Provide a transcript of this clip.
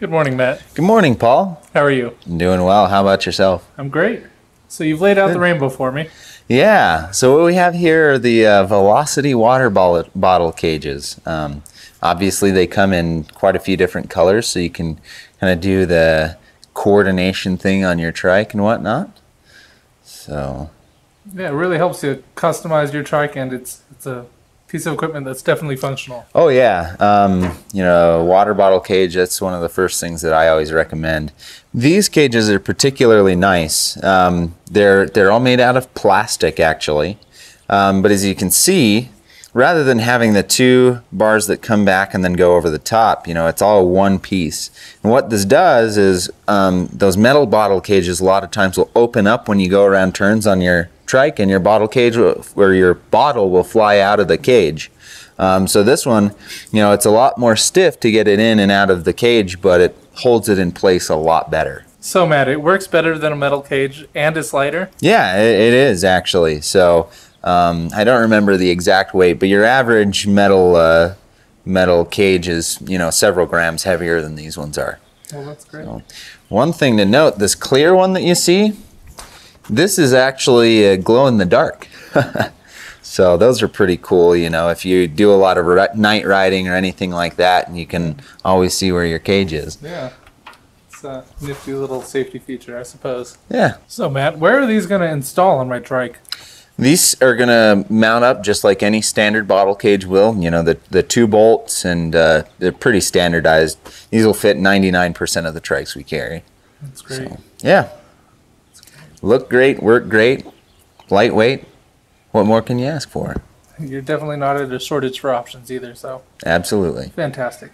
Good morning, Matt. Good morning, Paul. How are you? I'm doing well. How about yourself? I'm great. So you've laid out the rainbow for me. Yeah. So what we have here are the uh, Velocity water bottle cages. Um, obviously, they come in quite a few different colors, so you can kind of do the coordination thing on your trike and whatnot. So Yeah, it really helps you customize your trike, and it's it's a piece of equipment that's definitely functional. Oh yeah, um, you know, water bottle cage. That's one of the first things that I always recommend. These cages are particularly nice. Um, they're they're all made out of plastic actually, um, but as you can see, rather than having the two bars that come back and then go over the top, you know, it's all one piece. And what this does is um, those metal bottle cages a lot of times will open up when you go around turns on your trike, and your bottle cage will, where your bottle will fly out of the cage. Um, so this one, you know, it's a lot more stiff to get it in and out of the cage, but it holds it in place a lot better. So Matt, it works better than a metal cage, and it's lighter. Yeah, it, it is actually. So um, I don't remember the exact weight, but your average metal uh, metal cage is you know several grams heavier than these ones are. Well, that's great. So, one thing to note: this clear one that you see, this is actually uh, glow in the dark. so those are pretty cool. You know, if you do a lot of ri- night riding or anything like that, you can always see where your cage is. Yeah, it's a nifty little safety feature, I suppose. Yeah. So Matt, where are these going to install on my trike? These are going to mount up just like any standard bottle cage will. You know, the, the two bolts, and uh, they're pretty standardized. These will fit 99% of the trikes we carry. That's great. So, yeah. Look great, work great, lightweight. What more can you ask for? You're definitely not at a shortage for options either. So Absolutely. fantastic.